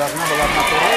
Karena berwarna turun.